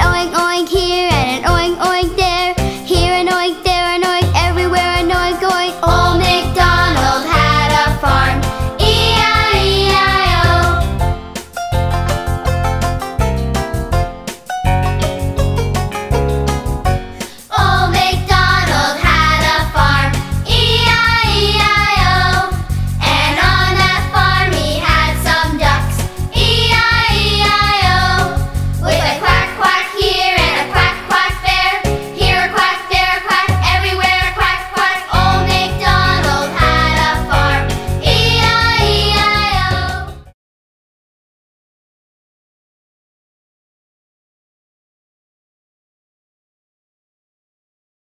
Oh, oink oink